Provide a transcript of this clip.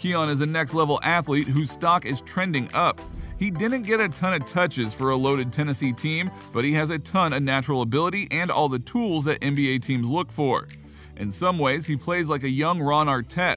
Keon is a next level athlete whose stock is trending up. He didn't get a ton of touches for a loaded Tennessee team, but he has a ton of natural ability and all the tools that NBA teams look for. In some ways, he plays like a young Ron Artest.